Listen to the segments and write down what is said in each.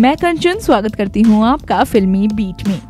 मैं कंचन, स्वागत करती हूँ आपका फिल्मी बीट में।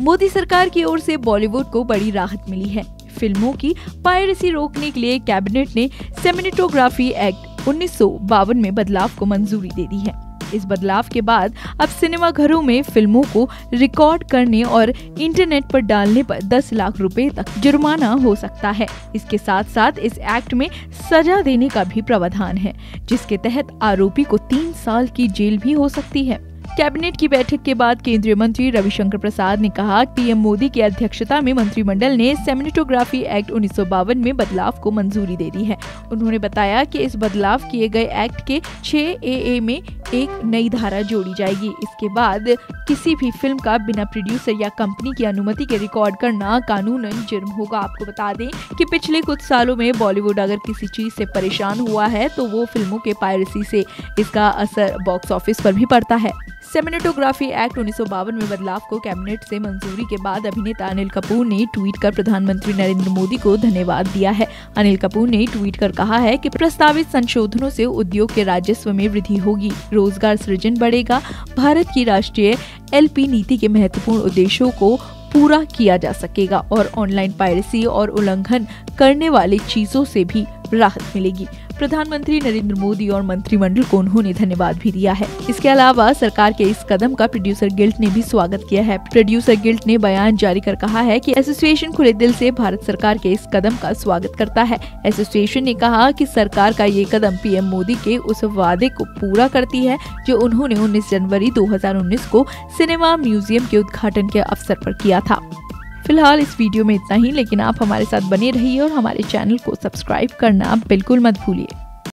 मोदी सरकार की ओर से बॉलीवुड को बड़ी राहत मिली है। फ़िल्मों की पायरेसी रोकने के लिए कैबिनेट ने सेमिनेटोग्राफी एक्ट उन्नीस सौ बावन में बदलाव को मंजूरी दे दी है। इस बदलाव के बाद अब सिनेमा घरों में फ़िल्मों को रिकॉर्ड करने और इंटरनेट पर डालने पर 10 लाख रुपए तक जुर्माना हो सकता है। इसके साथ साथ इस एक्ट में सजा देने का भी प्रावधान है, जिसके तहत आरोपी को तीन साल की जेल भी हो सकती है। कैबिनेट की बैठक के बाद केंद्रीय मंत्री रविशंकर प्रसाद ने कहा, पीएम मोदी की अध्यक्षता में मंत्रिमंडल ने सेमिनेटोग्राफी एक्ट उन्नीस सौ बावन में बदलाव को मंजूरी दे दी है। उन्होंने बताया कि इस बदलाव किए गए एक्ट के 6 ए में एक नई धारा जोड़ी जाएगी। इसके बाद किसी भी फ़िल्म का बिना प्रोड्यूसर या कंपनी की अनुमति के रिकॉर्ड करना कानूनन जुर्म होगा। आपको बता दें कि पिछले कुछ सालों में बॉलीवुड अगर किसी चीज़ से परेशान हुआ है तो वो फ़िल्मों के पायरेसी से इसका असर बॉक्स ऑफ़िस पर भी पड़ता है। सेमिनेटोग्राफी एक्ट उन्नीस सौ बावन में बदलाव को कैबिनेट से मंजूरी के बाद अभिनेता अनिल कपूर ने ट्वीट कर प्रधानमंत्री नरेंद्र मोदी को धन्यवाद दिया है। अनिल कपूर ने ट्वीट कर कहा है कि प्रस्तावित संशोधनों से उद्योग के राजस्व में वृद्धि होगी। रोज़गार सृजन बढ़ेगा। भारत की राष्ट्रीय एलपी नीति के महत्वपूर्ण उद्देश्यों को पूरा किया जा सकेगा और ऑनलाइन पायरेसी और उल्लंघन करने वाली चीज़ों से भी राहत मिलेगी। प्रधानमंत्री नरेंद्र मोदी और मंत्रिमंडल को उन्होंने धन्यवाद भी दिया है। इसके अलावा सरकार के इस कदम का प्रोड्यूसर गिल्ड ने भी स्वागत किया है। प्रोड्यूसर गिल्ड ने बयान जारी कर कहा है कि एसोसिएशन खुले दिल से भारत सरकार के इस कदम का स्वागत करता है। एसोसिएशन ने कहा कि सरकार का ये कदम पीएम मोदी के उस वादे को पूरा करती है, जो उन्होंने 19 जनवरी 2019 को सिनेमा म्यूज़ियम के उद्घाटन के अवसर पर किया था। फ़िलहाल इस वीडियो में इतना ही, लेकिन आप हमारे साथ बने रहिए और हमारे चैनल को सब्सक्राइब करना बिल्कुल मत भूलिए।